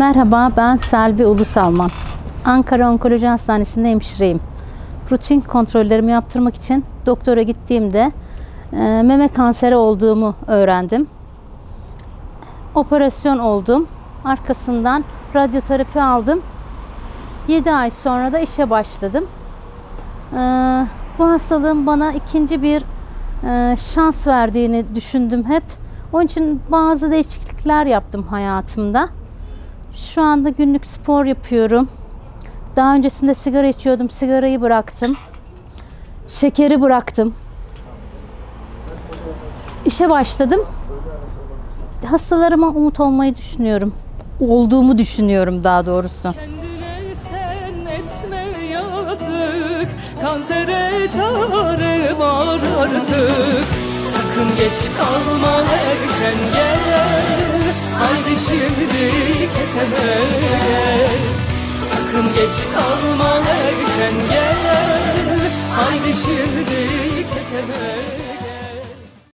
Merhaba, ben Selvi Ulusalman. Ankara Onkoloji Hastanesi'nde hemşireyim. Rutin kontrollerimi yaptırmak için doktora gittiğimde e, meme kanseri olduğumu öğrendim. Operasyon oldum. Arkasından radyoterapi aldım. 7 ay sonra da işe başladım. E, bu hastalığın bana ikinci bir e, şans verdiğini düşündüm hep. Onun için bazı değişiklikler yaptım hayatımda. Şu anda günlük spor yapıyorum. Daha öncesinde sigara içiyordum. Sigarayı bıraktım. Şekeri bıraktım. İşe başladım. Hastalarıma umut olmayı düşünüyorum. Olduğumu düşünüyorum daha doğrusu. Kendine sen etme yazık Kansere çare var artık Sakın geç kalma erken gel Haydi şimdi gel. Sakın geç kalma erken gel. Haydi şimdi keteme